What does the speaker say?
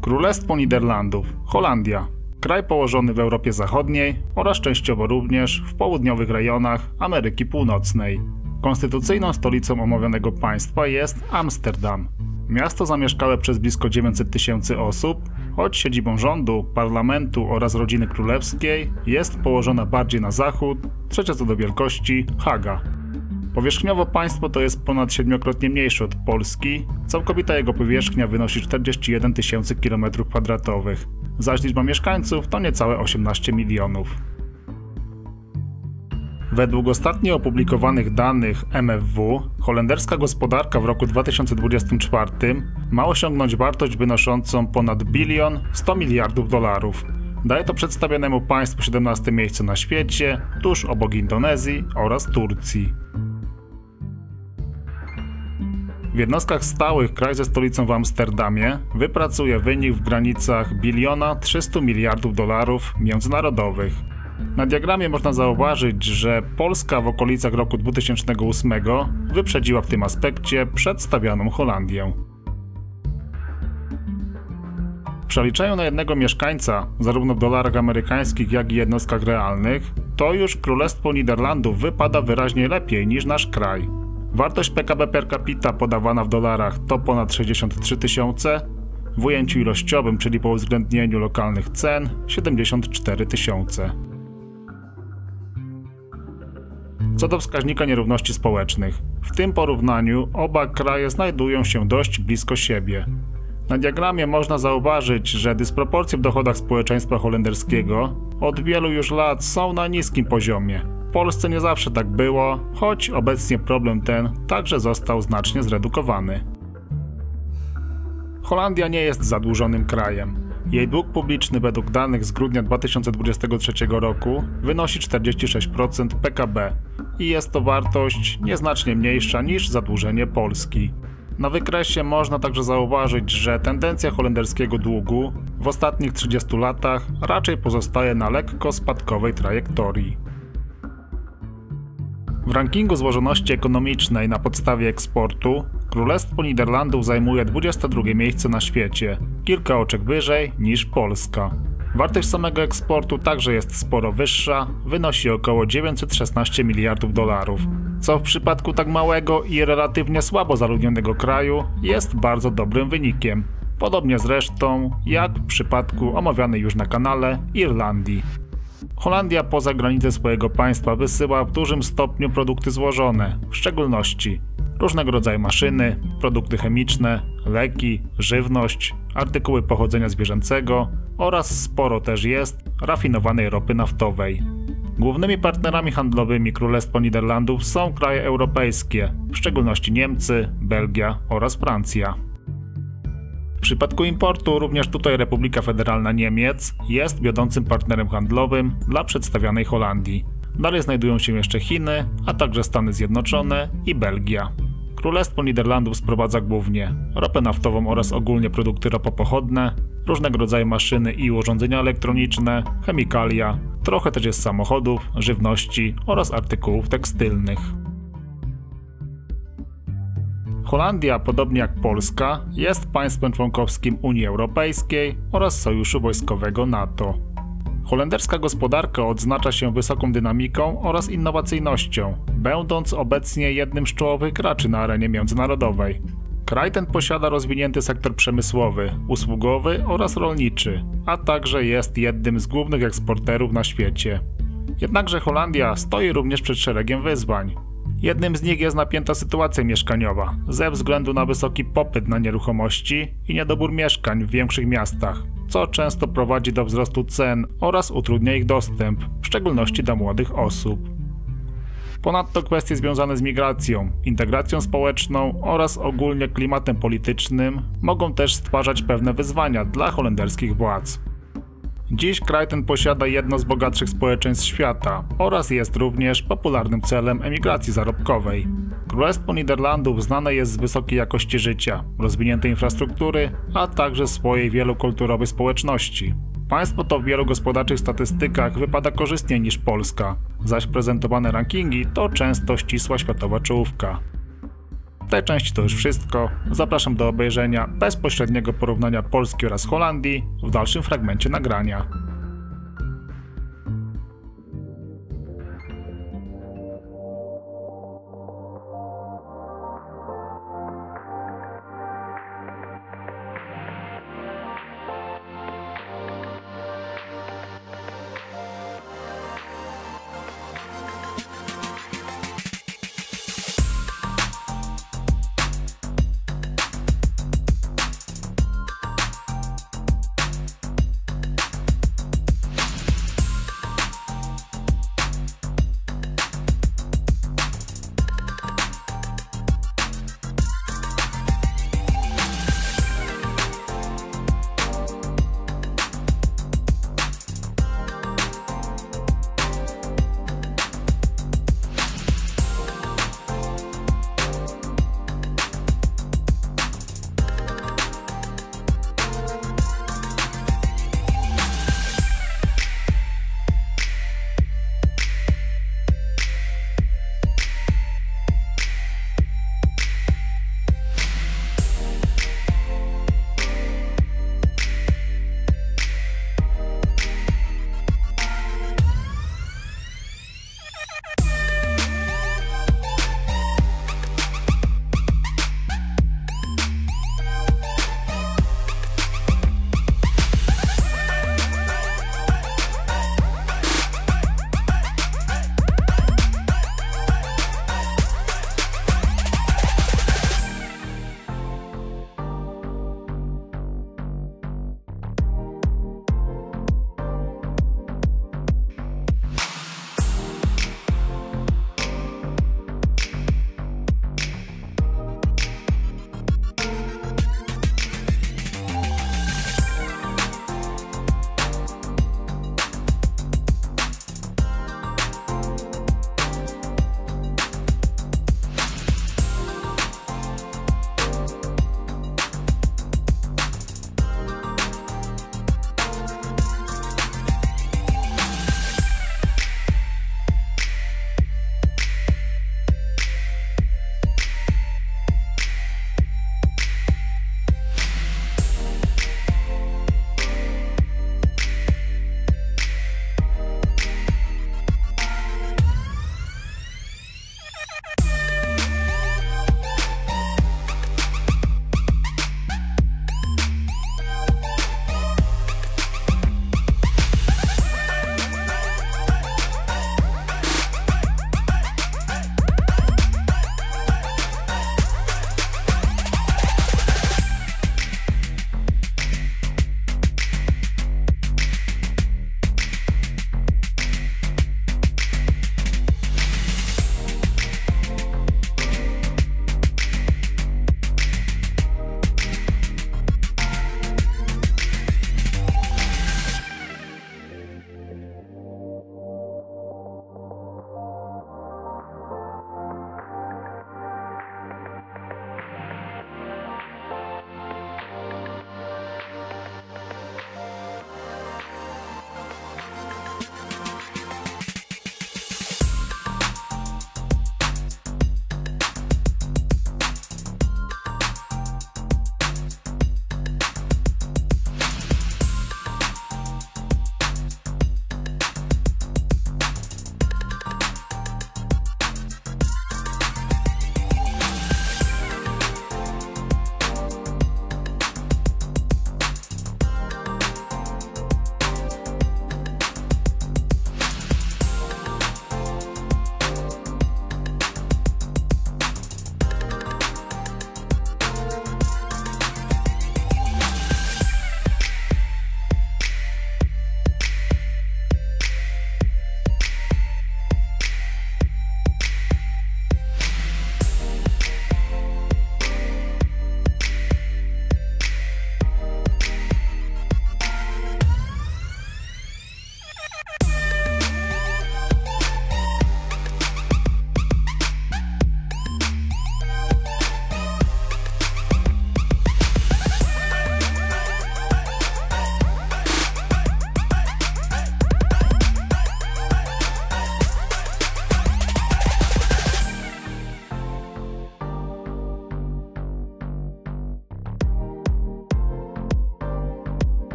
Królestwo Niderlandów, Holandia. Kraj położony w Europie Zachodniej oraz częściowo również w południowych rejonach Ameryki Północnej. Konstytucyjną stolicą omawianego państwa jest Amsterdam. Miasto zamieszkałe przez blisko 900 tysięcy osób, choć siedzibą rządu, parlamentu oraz rodziny królewskiej jest położona bardziej na zachód, trzecia co do wielkości Haga. Powierzchniowo państwo to jest ponad siedmiokrotnie mniejsze od Polski, całkowita jego powierzchnia wynosi 41 tysięcy km2, zaś liczba mieszkańców to niecałe 18 milionów. Według ostatnio opublikowanych danych MFW, holenderska gospodarka w roku 2024 ma osiągnąć wartość wynoszącą ponad bilion 100 miliardów dolarów. Daje to przedstawionemu państwu 17 miejsce na świecie, tuż obok Indonezji oraz Turcji. W jednostkach stałych kraj ze stolicą w Amsterdamie wypracuje wynik w granicach biliona 300 miliardów dolarów międzynarodowych. Na diagramie można zauważyć, że Polska w okolicach roku 2008 wyprzedziła w tym aspekcie przedstawioną Holandię. W przeliczeniu na jednego mieszkańca, zarówno w dolarach amerykańskich, jak i jednostkach realnych, to już Królestwo Niderlandów wypada wyraźnie lepiej niż nasz kraj. Wartość PKB per capita podawana w dolarach to ponad 63 tysiące, w ujęciu ilościowym, czyli po uwzględnieniu lokalnych cen 74 tysiące. Co do wskaźnika nierówności społecznych, w tym porównaniu oba kraje znajdują się dość blisko siebie. Na diagramie można zauważyć, że dysproporcje w dochodach społeczeństwa holenderskiego od wielu już lat są na niskim poziomie. W Polsce nie zawsze tak było, choć obecnie problem ten także został znacznie zredukowany. Holandia nie jest zadłużonym krajem. Jej dług publiczny według danych z grudnia 2023 roku wynosi 46% PKB i jest to wartość nieznacznie mniejsza niż zadłużenie Polski. Na wykresie można także zauważyć, że tendencja holenderskiego długu w ostatnich 30 latach raczej pozostaje na lekko spadkowej trajektorii. W rankingu złożoności ekonomicznej na podstawie eksportu Królestwo Niderlandów zajmuje 22 miejsce na świecie, kilka oczek wyżej niż Polska. Wartość samego eksportu także jest sporo wyższa, wynosi około 916 miliardów dolarów, co w przypadku tak małego i relatywnie słabo zaludnionego kraju jest bardzo dobrym wynikiem. Podobnie zresztą jak w przypadku omawianej już na kanale Irlandii. Holandia poza granice swojego państwa wysyła w dużym stopniu produkty złożone, w szczególności różnego rodzaju maszyny, produkty chemiczne, leki, żywność, artykuły pochodzenia zwierzęcego oraz sporo też jest rafinowanej ropy naftowej. Głównymi partnerami handlowymi Królestwa Niderlandów są kraje europejskie, w szczególności Niemcy, Belgia oraz Francja. W przypadku importu również tutaj Republika Federalna Niemiec jest wiodącym partnerem handlowym dla przedstawianej Holandii. Dalej znajdują się jeszcze Chiny, a także Stany Zjednoczone i Belgia. Królestwo Niderlandów sprowadza głównie ropę naftową oraz ogólnie produkty ropopochodne, różnego rodzaju maszyny i urządzenia elektroniczne, chemikalia, trochę też jest samochodów, żywności oraz artykułów tekstylnych. Holandia, podobnie jak Polska, jest państwem członkowskim Unii Europejskiej oraz Sojuszu Wojskowego NATO. Holenderska gospodarka odznacza się wysoką dynamiką oraz innowacyjnością, będąc obecnie jednym z czołowych graczy na arenie międzynarodowej. Kraj ten posiada rozwinięty sektor przemysłowy, usługowy oraz rolniczy, a także jest jednym z głównych eksporterów na świecie. Jednakże Holandia stoi również przed szeregiem wyzwań. Jednym z nich jest napięta sytuacja mieszkaniowa, ze względu na wysoki popyt na nieruchomości i niedobór mieszkań w większych miastach, co często prowadzi do wzrostu cen oraz utrudnia ich dostęp, w szczególności dla młodych osób. Ponadto kwestie związane z migracją, integracją społeczną oraz ogólnie klimatem politycznym mogą też stwarzać pewne wyzwania dla holenderskich władz. Dziś kraj ten posiada jedno z bogatszych społeczeństw świata oraz jest również popularnym celem emigracji zarobkowej. Królestwo Niderlandów znane jest z wysokiej jakości życia, rozwiniętej infrastruktury, a także swojej wielokulturowej społeczności. Państwo to w wielu gospodarczych statystykach wypada korzystniej niż Polska, zaś prezentowane rankingi to często ścisła światowa czołówka. Tej części to już wszystko. Zapraszam do obejrzenia bezpośredniego porównania Polski oraz Holandii w dalszym fragmencie nagrania.